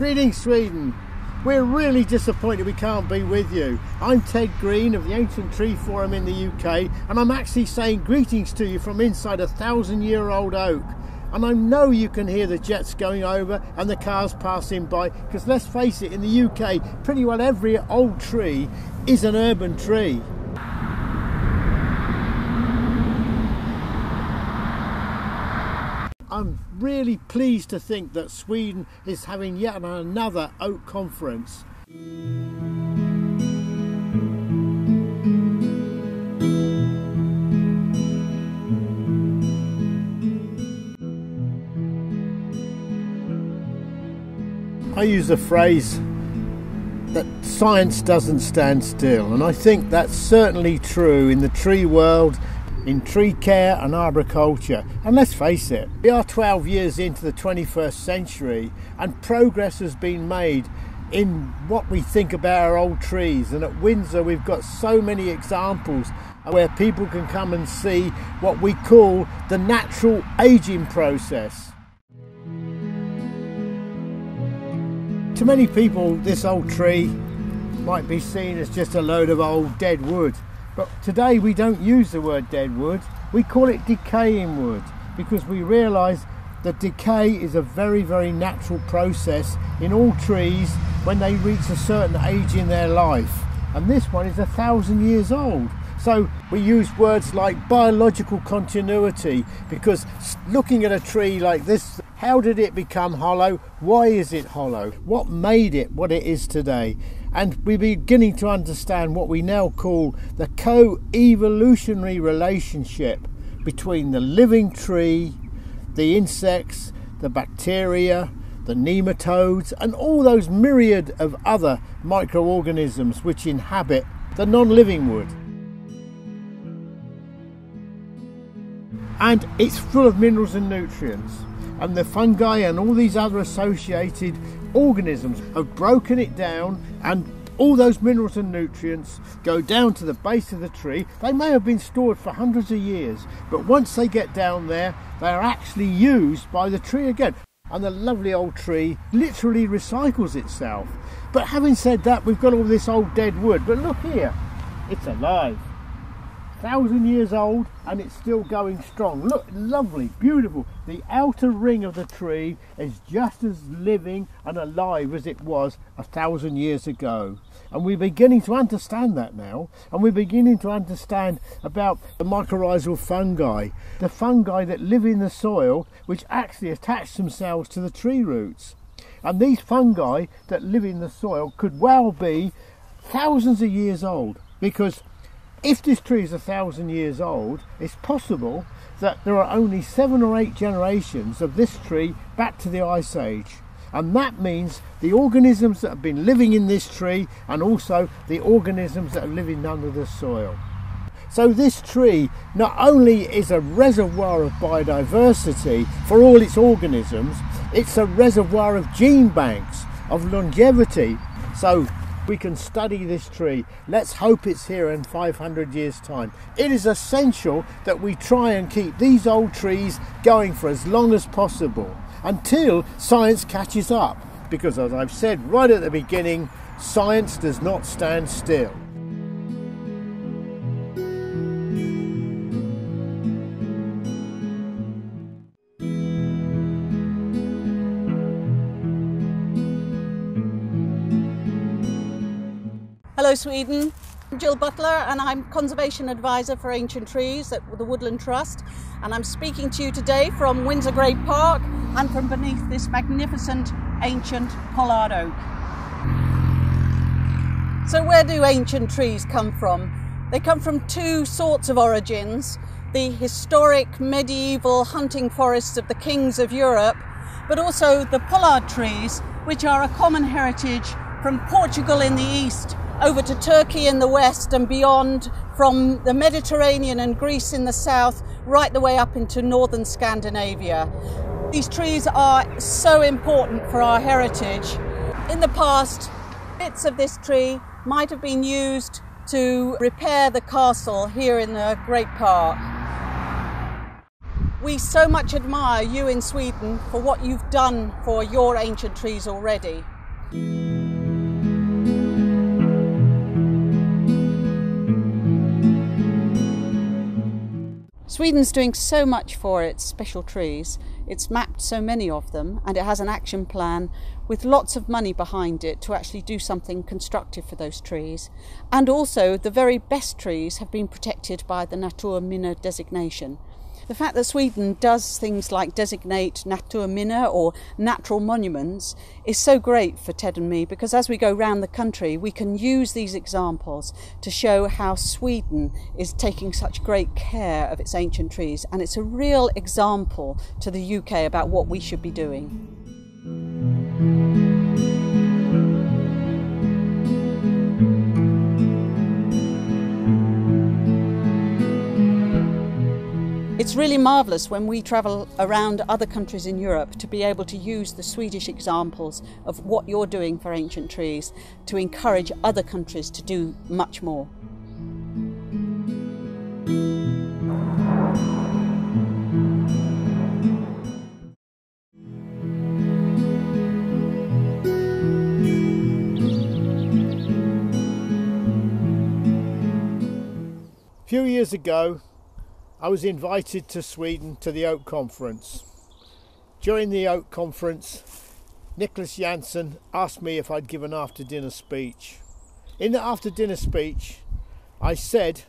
Greetings, Sweden. We're really disappointed we can't be with you. I'm Ted Green of the Ancient Tree Forum in the UK, and I'm actually saying greetings to you from inside a thousand year old oak. And I know you can hear the jets going over and the cars passing by, because let's face it, in the UK, pretty well every old tree is an urban tree. I'm really pleased to think that Sweden is having yet another oak conference. I use the phrase that science doesn't stand still, and I think that's certainly true in the tree world in tree care and arboriculture. And let's face it, we are 12 years into the 21st century and progress has been made in what we think about our old trees. And at Windsor, we've got so many examples where people can come and see what we call the natural aging process. To many people, this old tree might be seen as just a load of old dead wood. But today we don't use the word dead wood, we call it decaying wood because we realise that decay is a very, very natural process in all trees when they reach a certain age in their life. And this one is a thousand years old. So we use words like biological continuity because looking at a tree like this, how did it become hollow? Why is it hollow? What made it what it is today? And we're beginning to understand what we now call the co evolutionary relationship between the living tree, the insects, the bacteria, the nematodes, and all those myriad of other microorganisms which inhabit the non living wood. And it's full of minerals and nutrients and the fungi and all these other associated organisms have broken it down and all those minerals and nutrients go down to the base of the tree. They may have been stored for hundreds of years, but once they get down there, they are actually used by the tree again. And the lovely old tree literally recycles itself. But having said that, we've got all this old dead wood. But look here, it's alive thousand years old and it's still going strong. Look lovely beautiful. The outer ring of the tree is just as living and alive as it was a thousand years ago. And we're beginning to understand that now and we're beginning to understand about the mycorrhizal fungi the fungi that live in the soil which actually attach themselves to the tree roots. And these fungi that live in the soil could well be thousands of years old because if this tree is a thousand years old, it's possible that there are only seven or eight generations of this tree back to the Ice Age. And that means the organisms that have been living in this tree and also the organisms that are living under the soil. So this tree not only is a reservoir of biodiversity for all its organisms, it's a reservoir of gene banks, of longevity. So we can study this tree. Let's hope it's here in 500 years' time. It is essential that we try and keep these old trees going for as long as possible until science catches up. Because, as I've said right at the beginning, science does not stand still. Hello Sweden, I'm Jill Butler and I'm Conservation Advisor for Ancient Trees at the Woodland Trust and I'm speaking to you today from Windsor Great Park and from beneath this magnificent ancient pollard oak. So where do ancient trees come from? They come from two sorts of origins, the historic medieval hunting forests of the kings of Europe, but also the pollard trees, which are a common heritage from Portugal in the east over to Turkey in the west and beyond from the Mediterranean and Greece in the south, right the way up into northern Scandinavia. These trees are so important for our heritage. In the past, bits of this tree might have been used to repair the castle here in the Great Park. We so much admire you in Sweden for what you've done for your ancient trees already. Sweden's doing so much for its special trees. It's mapped so many of them and it has an action plan with lots of money behind it to actually do something constructive for those trees. And also, the very best trees have been protected by the Naturminne designation. The fact that Sweden does things like designate Naturminne or natural monuments is so great for Ted and me because as we go round the country, we can use these examples to show how Sweden is taking such great care of its ancient trees. And it's a real example to the UK about what we should be doing. It's really marvellous when we travel around other countries in Europe to be able to use the Swedish examples of what you're doing for ancient trees to encourage other countries to do much more. A few years ago, I was invited to Sweden to the Oak Conference. During the Oak Conference, Nicklas Jansson asked me if I'd give an after dinner speech. In the after dinner speech, I said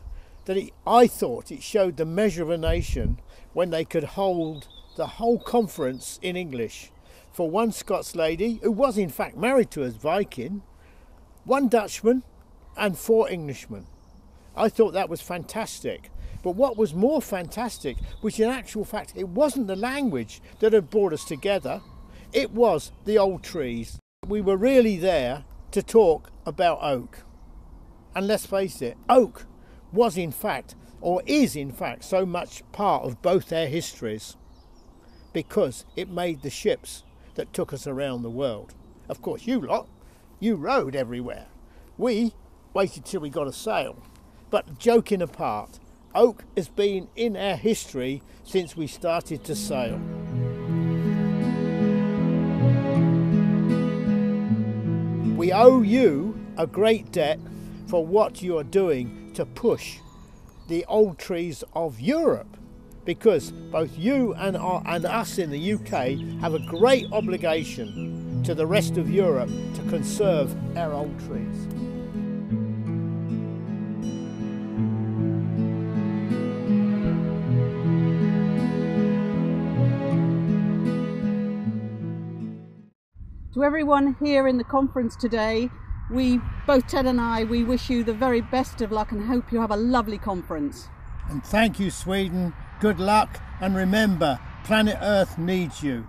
that it, I thought it showed the measure of a nation when they could hold the whole conference in English for one Scots lady who was in fact married to a Viking, one Dutchman, and four Englishmen. I thought that was fantastic. But what was more fantastic, which in actual fact it wasn't the language that had brought us together, it was the old trees. We were really there to talk about oak. And let's face it, oak was in fact, or is in fact, so much part of both their histories because it made the ships that took us around the world. Of course, you lot, you rode everywhere. We waited till we got a sail. But joking apart, oak has been in our history since we started to sail. We owe you a great debt for what you are doing to push the old trees of Europe because both you and, our, and us in the UK have a great obligation to the rest of Europe to conserve our old trees. To everyone here in the conference today, we, both Ted and I, we wish you the very best of luck and hope you have a lovely conference. And thank you, Sweden. Good luck. And remember, planet Earth needs you.